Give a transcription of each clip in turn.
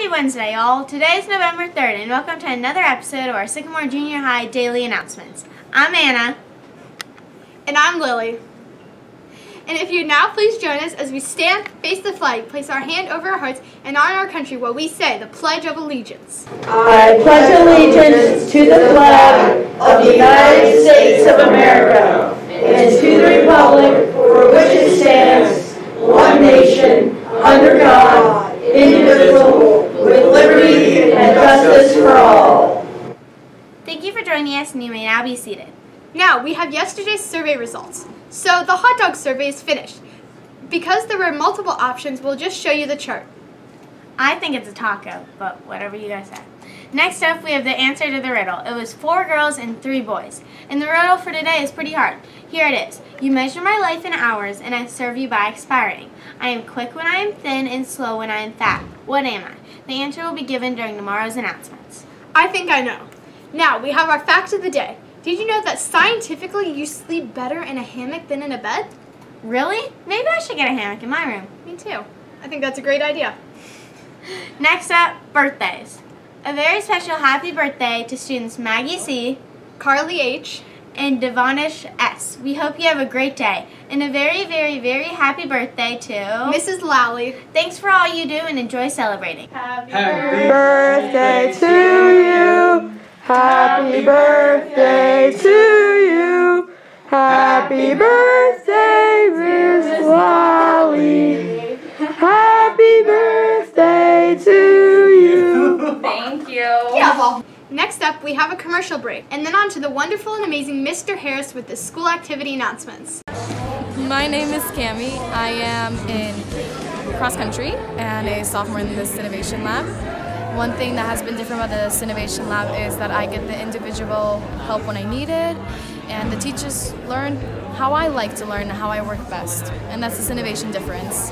Happy Wednesday, y'all. Today is November 3rd, and welcome to another episode of our Sycamore Junior High Daily Announcements. I'm Anna. And I'm Lily. And if you'd now please join us as we stand, face the flag, place our hand over our hearts, and honor our country while we say the Pledge of Allegiance. I pledge allegiance to the flag of the United States of America and to the republic for which it stands, one nation, under God, indivisible, with liberty and justice for all. Thank you for joining us, and you may now be seated. Now, we have yesterday's survey results. So, the hot dog survey is finished. Because there were multiple options, we'll just show you the chart. I think it's a taco, but whatever you guys say. Next up, we have the answer to the riddle. It was four girls and three boys. And the riddle for today is pretty hard. Here it is. You measure my life in hours, and I serve you by expiring. I am quick when I am thin and slow when I am fat. What am I? The answer will be given during tomorrow's announcements. I think I know. Now, we have our fact of the day. Did you know that scientifically you sleep better in a hammock than in a bed? Really? Maybe I should get a hammock in my room. Me too. I think that's a great idea. Next up, birthdays. A very special happy birthday to students Maggie C. Carly H. and Devonish S. We hope you have a great day. And a very, very, very happy birthday to Mrs. Lally. Thanks for all you do and enjoy celebrating. Happy Birthday to you. Happy birthday to you. Happy birthday, Miss Lolly. Happy birthday to you. Thank you. Next up, we have a commercial break, and then on to the wonderful and amazing Mr. Harris with the school activity announcements. My name is Cami. I am in cross country and a sophomore in the innovation Lab. One thing that has been different about the innovation Lab is that I get the individual help when I need it, and the teachers learn how I like to learn and how I work best. And that's the innovation difference.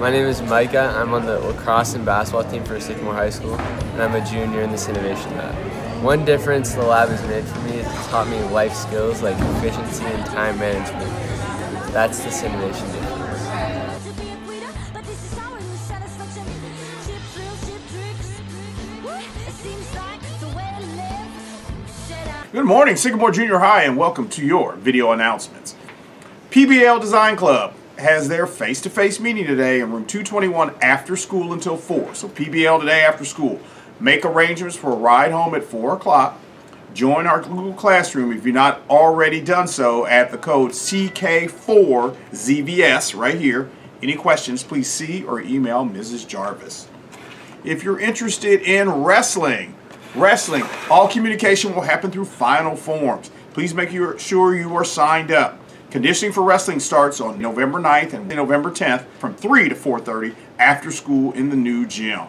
My name is Micah. I'm on the lacrosse and basketball team for Sycamore High School, and I'm a junior in the Innovation Lab. One difference the lab has made for me is it taught me life skills like efficiency and time management. That's the Innovation difference. Good morning, Sycamore Junior High, and welcome to your video announcements. PBL Design Club has their face-to-face meeting today in room 221 after school until 4. So PBL today after school. Make arrangements for a ride home at 4 o'clock. Join our Google Classroom if you've not already done so at the code CK4ZVS right here. Any questions, please see or email Mrs. Jarvis. If you're interested in wrestling, wrestling, all communication will happen through FinalForms. Please make sure you are signed up. Conditioning for wrestling starts on November 9th and November 10th from 3 to 4.30 after school in the new gym.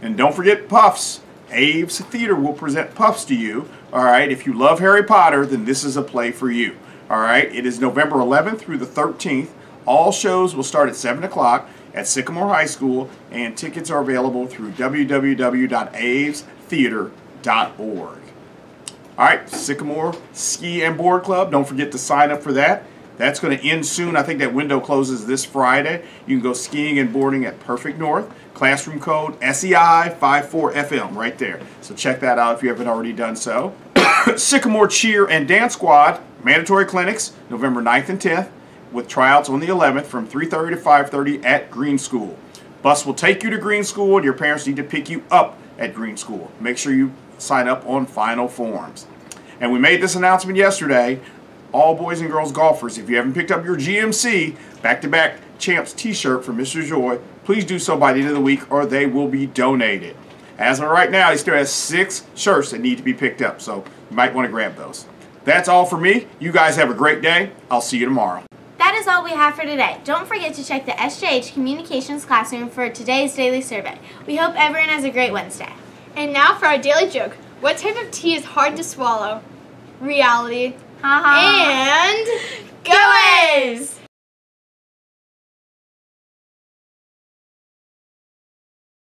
And don't forget Puffs. Aves Theater will present Puffs to you. All right, if you love Harry Potter, then this is a play for you. All right, it is November 11th through the 13th. All shows will start at 7 o'clock at Sycamore High School, and tickets are available through www.avestheater.org. All right, Sycamore Ski and Board Club. Don't forget to sign up for that. That's going to end soon. I think that window closes this Friday. You can go skiing and boarding at Perfect North. Classroom code E SEI 54FM right there. So check that out if you haven't already done so. Sycamore Cheer and Dance Squad mandatory clinics November 9th and 10th with tryouts on the 11th from 3:30 to 5:30 at Greene School. Bus will take you to Greene School and your parents need to pick you up at Greene School. Make sure you sign up on FinalForms. And we made this announcement yesterday. All boys and girls golfers, if you haven't picked up your GMC back-to-back champs t-shirt from Mr. Joy, please do so by the end of the week or they will be donated. As of right now, he still has six shirts that need to be picked up, so you might want to grab those. That's all for me. You guys have a great day. I'll see you tomorrow. That is all we have for today. Don't forget to check the SJH Communications Classroom for today's daily survey. We hope everyone has a great Wednesday. And now for our daily joke. What type of tea is hard to swallow? Reality. Ha ha. And go A's!